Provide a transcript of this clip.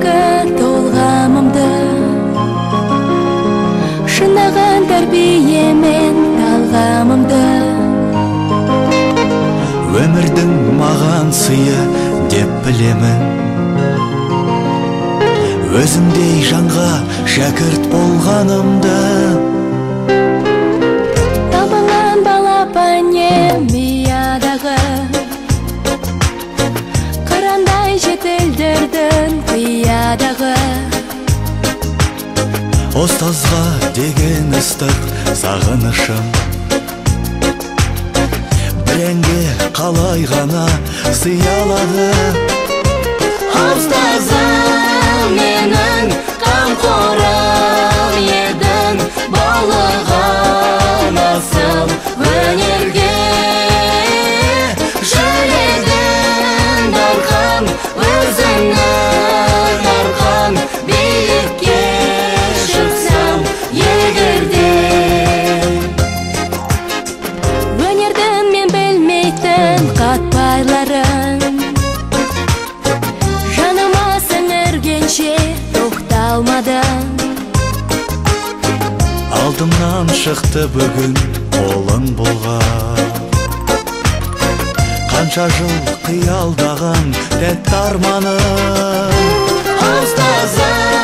жүрегі толғамымды. Шындаған тәрбиемен талғамымды. Өмірдің маған сыйы деп білемін. Өзіңдей жанға шәкірт болғанымды. Табылған балапане миядағы қырандай жеті қиядағы ұстазға деген ыстық сағынышым. Біренге қалай ғана сыя тоқталмадым алдымнан шықты бүгін қолың бұлғап қанша жыл қиялдаған тәтті арманым Ұстазым